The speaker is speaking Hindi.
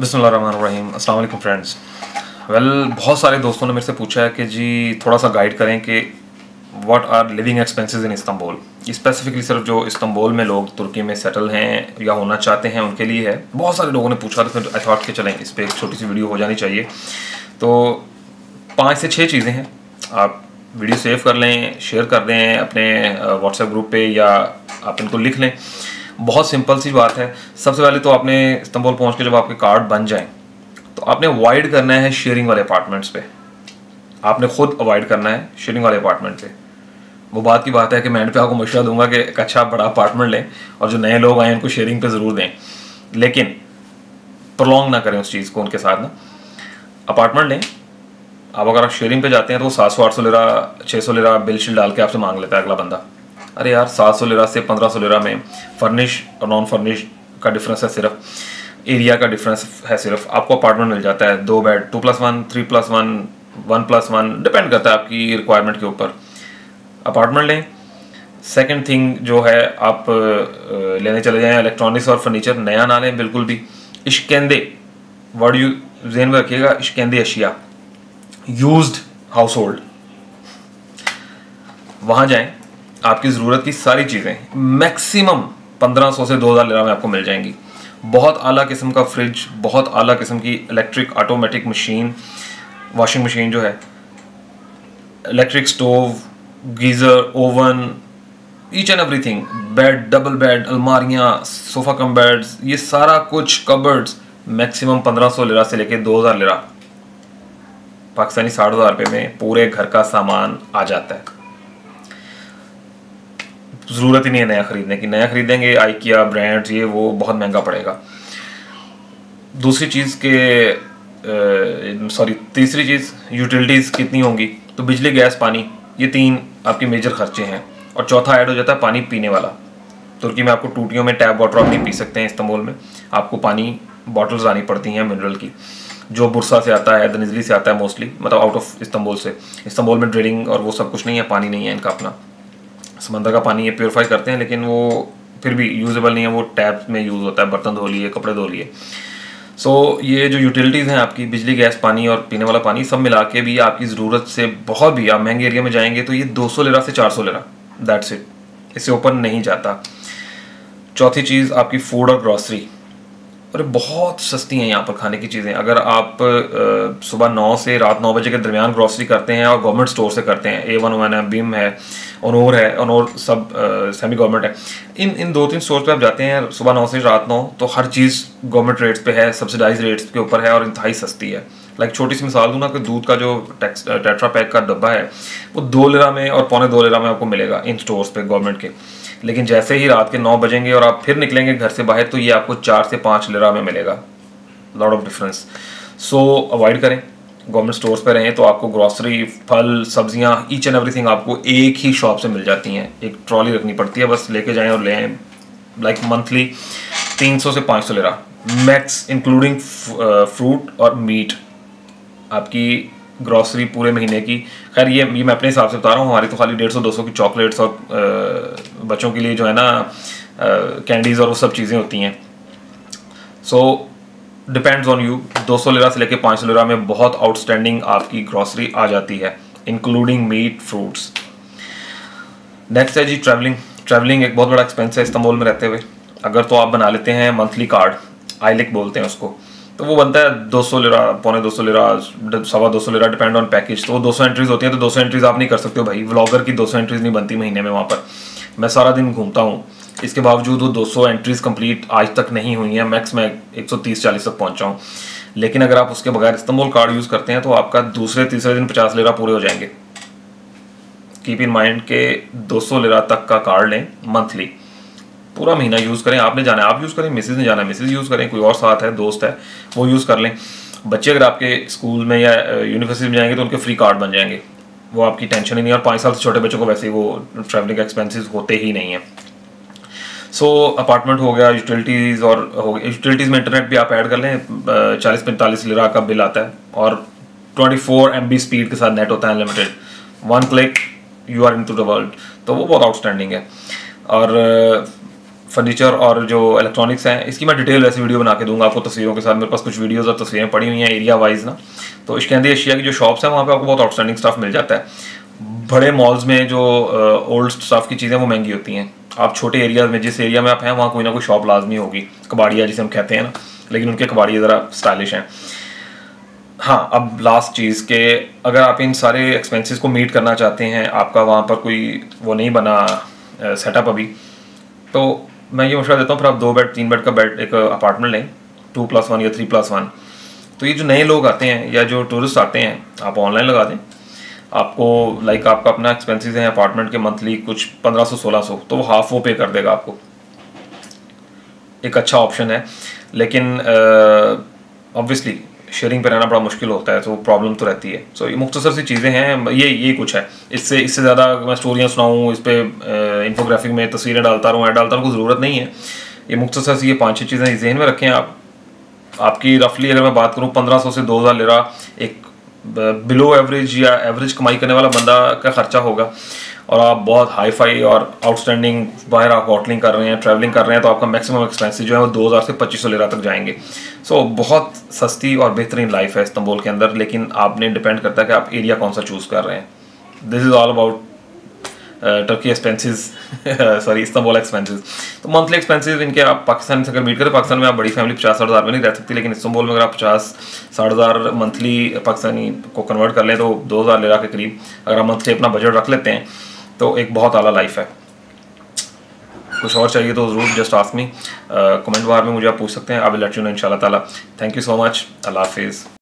अस्सलाम वालेकुम फ्रेंड्स। वेल, बहुत सारे दोस्तों ने मेरे से पूछा है कि जी थोड़ा सा गाइड करें कि what are living expenses in Istanbul specifically सिर्फ़ जो इस्तांबुल में लोग तुर्की में सेटल हैं या होना चाहते हैं उनके लिए है। बहुत सारे लोगों ने पूछा तो फिर आई थॉट के चलें। इस पर एक छोटी सी वीडियो हो जानी चाहिए। तो पाँच से छः चीज़ें हैं। आप वीडियो सेव कर लें शेयर कर दें अपने व्हाट्सएप ग्रुप पे या आप इनको लिख लें। बहुत सिंपल सी बात है। सबसे पहले तो आपने इस्तांबुल पहुँच के जब आपके कार्ड बन जाएँ तो आपने अवॉइड करना है शेयरिंग वाले अपार्टमेंट्स पे। आपने खुद अवॉइड करना है शेयरिंग वाले अपार्टमेंट पे। वो बात की बात है कि मैं पे आपको मशवरा दूँगा कि एक अच्छा बड़ा अपार्टमेंट लें और जो नए लोग आए उनको शेयरिंग पे ज़रूर दें। लेकिन प्रोलॉन्ग ना करें उस चीज़ को उनके साथ ना। अपार्टमेंट लें। अब अगर आप शेयरिंग पे जाते हैं तो वो सात सौ, आठ सौ लेरा छः सौ लेरा बिल शिल डाल के आपसे मांग लेता है अगला बंदा। अरे यार, सात सौ लेरा से पंद्रह सौ लेरा में फर्निश और नॉन फर्निश का डिफरेंस है सिर्फ़। एरिया का डिफरेंस है सिर्फ़। आपको अपार्टमेंट मिल जाता है। दो bed two plus one three plus one one plus one depend करता है आपकी रिक्वायरमेंट के ऊपर। अपार्टमेंट लें। सेकंड थिंग जो है, आप लेने चले जाएँ इलेक्ट्रॉनिक्स और फर्नीचर नया ना लें बिल्कुल भी। इश्केंदे। वर्ड यू जेन में रखिएगा, इश्केंदे अशिया। यूज्ड हाउस होल्ड वहाँ जाएँ। आपकी ज़रूरत की सारी चीज़ें मैक्सिमम 1500 से 2000 लिरा में आपको मिल जाएँगी। बहुत आला किस्म का फ्रिज बहुत आला किस्म की electric automatic machine washing machine जो है electric stove geyser oven each and everything bed double bed अलमारियाँ सोफ़ा कम बेड्स ये सारा कुछ कबर्ड्स मैक्सिमम 1500 लिरा से लेके 2000 लिरा। पाकिस्तानी साठ हज़ार रुपये में पूरे घर का सामान आ जाता है। ज़रूरत ही नहीं है नया ख़रीदने की। नया ख़रीदेंगे आइकिया ब्रांड्स ये वो, बहुत महँगा पड़ेगा। दूसरी चीज़ के सॉरी तीसरी चीज़ यूटिलिटीज़ कितनी होंगी? तो बिजली, गैस, पानी, ये तीन आपके मेजर खर्चे हैं। और चौथा ऐड हो जाता है पानी पीने वाला। तुर्की में आपको टूटियों में टैप वाटर आप नहीं पी सकते हैं इस्तांबुल में। आपको पानी बॉटल्स आनी पड़ती हैं मिनरल की। जो बुरसा से आता है दनिजली से आता है मोस्टली मतलब आउट ऑफ़ इस्तांबुल से। इस्तांबुल में ड्रिलिंग और वो सब कुछ नहीं है, पानी नहीं है इनका अपना। समंदर का पानी ये प्योरीफाई करते हैं लेकिन वो फिर भी यूजेबल नहीं है वो टैप में यूज़ होता है बर्तन धो लिए कपड़े धो लिए। सो so, ये जो यूटिलिटीज़ हैं आपकी बिजली गैस पानी और पीने वाला पानी सब मिला के भी आपकी ज़रूरत से बहुत भी आप महँगे एरिया में जाएँगे तो ये 200 लेरा से 400 लेरा दैट्स इट इससे ऊपर नहीं जाता। चौथी चीज़ आपकी फ़ूड और ग्रॉसरी और बहुत सस्ती हैं यहाँ पर खाने की चीज़ें। अगर आप सुबह नौ से रात नौ बजे के दरमियान ग्रॉसरी करते हैं और गवर्नमेंट स्टोर से करते हैं ए वन वन है बिम है अनोर है अनोर सब सेमी गवर्नमेंट है। इन इन दो तीन स्टोर पे आप जाते हैं सुबह नौ से रात नौ तो हर चीज़ गवर्नमेंट रेट्स पे है सब्सिडाइज रेट्स के ऊपर है और इंतहाई सस्ती है। लाइक like, छोटी सी मिसाल दूँ ना कि दूध का जो टैक्स टेट्रा पैक का डब्बा है वो दो लेरा में और पौने दो लेरा में आपको मिलेगा इन स्टोर्स पे गवर्नमेंट के। लेकिन जैसे ही रात के नौ बजेंगे और आप फिर निकलेंगे घर से बाहर तो ये आपको चार से पाँच लेरा में मिलेगा। Lot of difference so avoid करें। गवर्नमेंट स्टोर्स पे रहें तो आपको ग्रॉसरी, फल, सब्ज़ियाँ ईच एंड एवरीथिंग आपको एक ही शॉप से मिल जाती हैं। एक ट्रॉली रखनी पड़ती है, बस लेके जाएँ और लें। लाइक मंथली तीन सौ से पाँच सौ लेरा। मैक्स इंक्लूडिंग फ्रूट और मीट आपकी ग्रॉसरी पूरे महीने की। खैर, ये ये मैं अपने हिसाब से बता रहा हूँ, हमारी तो खाली डेढ़ सौ, दो सौ की चॉकलेट्स और बच्चों के लिए जो है ना कैंडीज़ और वो सब चीज़ें होती हैं। So depends on you 200 lira से लेके 500 लेरा में बहुत आउटस्टैंडिंग आपकी ग्रॉसरी आ जाती है इंक्लूडिंग मीट फ्रूट्स नेक्स्ट है जी ट्रैवलिंग ट्रैवलिंग एक बहुत बड़ा एक्सपेंस है इस्तांबुल में रहते हुए। अगर तो आप बना लेते हैं मंथली कार्ड आईलिक बोलते हैं उसको। तो वो बनता है 200 लेरा पौने 200 लेरा सवा 200 लेरा डिपेंड ऑन पैकेज तो वो 200 एंट्रीज होती हैं तो 200 एंट्रीज आप नहीं कर सकते हो भाई। व्लॉगर की 200 एंट्रीज नहीं बनती महीने में वहाँ पर। मैं सारा दिन घूमता हूँ। इसके बावजूद वो 200 एंट्रीज कंप्लीट आज तक नहीं हुई हैं। मैक्स मैं 130-40 तक पहुँचा हूँ। लेकिन अगर आप उसके बगैर इस्तेमाल कार्ड यूज़ करते हैं तो आपका दूसरे, तीसरे दिन पचास लेरा पूरे हो जाएँगे। कीप इन माइंड के 200 लेरा तक का कार्ड लें मंथली पूरा महीना यूज़ करें। आपने जाना है, आप यूज़ करें। मिसिज ने जाना है मिसेज यूज़ करें। कोई और साथ है, दोस्त है, वो यूज़ कर लें। बच्चे अगर आपके स्कूल में या यूनिवर्सिटी में जाएँगे तो उनके फ्री कार्ड बन जाएँगे। वो आपकी टेंशन ही नहीं और पाँच साल से छोटे बच्चों को वैसे ही वो ट्रैवलिंग एक्सपेंसेस होते ही नहीं हैं। सो अपार्टमेंट हो गया यूटिलिटीज़ और हो गया। यूटिलिटीज़ में इंटरनेट भी आप ऐड कर लें चालीस पैंतालीस लिरा का बिल आता है। और twenty four M B speed के साथ नेट होता है unlimited one click you are in to the world तो वो बहुत आउटस्टैंडिंग है। और फर्नीचर और जो इलेक्ट्रॉनिक्स हैं, इसकी मैं डिटेल वैसे वीडियो बना के दूँगा आपको तस्वीरों के साथ। मेरे पास कुछ वीडियोज़ और तस्वीरें पड़ी हुई हैं एरिया वाइज ना। तो अंदर एशिया की जो शॉप्स हैं, वहाँ पे आपको बहुत आउटस्टैंडिंग स्टाफ मिल जाता है। बड़े मॉल्स में जो ओल्ड स्टाफ की चीज़ें, वो महँगी होती हैं। आप छोटे एरिया में, जिस एरिया में आप हैं, वहाँ कोई ना कोई शॉप लाजमी होगी। कबाड़िया जिसे हम कहते हैं ना, लेकिन उनके कबाड़िया ज़रा स्टाइलिश हैं। हाँ अब लास्ट चीज़ के, अगर आप इन सारे एक्सपेंसेस को मीट करना चाहते हैं, आपका वहाँ पर कोई वो नहीं बना सेटअप अभी तो मैं ये मशा देता हूँ, फिर आप दो बेड तीन बेड का बेड एक अपार्टमेंट लें टू प्लस वन या थ्री प्लस वन तो ये जो नए लोग आते हैं, या जो टूरिस्ट आते हैं, आप ऑनलाइन लगा दें आपको लाइक like आपका अपना एक्सपेंसेस है अपार्टमेंट के मंथली कुछ पंद्रह सौ सोलह सौ तो वो हाफ़ वो पे कर देगा आपको। एक अच्छा ऑप्शन है। लेकिन ऑब्वियसली शेयरिंग पे रहना बड़ा मुश्किल होता है तो प्रॉब्लम तो रहती है। सो so, ये मुख्तसर सी चीज़ें हैं ये ये कुछ है। इससे इससे ज़्यादा मैं स्टोरियाँ सुनाऊँ इस पर इंफोग्राफिक में तस्वीरें डालता रहूँ ऐड डालता रहूँ कोई ज़रूरत नहीं है। ये मुख्तसर सी ये पाँच छः चीज़ें जहन में रखें आप। आपकी रफली अगर मैं बात करूँ पंद्रह सौ से दो हज़ार ले रहा एक बिलो एवरेज या एवरेज कमाई करने वाला बंदा का खर्चा होगा। और आप बहुत हाई फाई और आउटस्टैंडिंग बाहर आप होटलिंग कर रहे हैं ट्रैवलिंग कर रहे हैं तो आपका मैक्सिमम एक्सपेंसिस जो है वो दो हज़ार से 2500 सौ लेरा तक जाएँगे। सो so, बहुत सस्ती और बेहतरीन लाइफ है इस्तंबुल के अंदर लेकिन आपने डिपेंड करता है कि आप एरिया कौन सा चूज़ कर रहे हैं। This is all about Turkey expenses sorry Istanbul expenses तो मंथली एक्सपेंसेस इनके आप पाकिस्तान से अगर मीट करें पाकिस्तान में आप बड़ी फैमिली पचास साठ हज़ार में नहीं रह सकती, लेकिन इस्तांबुल में अगर आप पचास साठ हज़ार मंथली पाकिस्तानी को कन्वर्ट कर लें तो दो हज़ार लेरा के करीब अगर आप मंथली अपना बजट रख लेते हैं तो एक बहुत अला लाइफ है। कुछ और चाहिए तो ज़रूर जस्ट आस्क मी कमेंट बार में मुझे आप पूछ सकते हैं I will let you know thank you so much अल्लाह हाफिज़।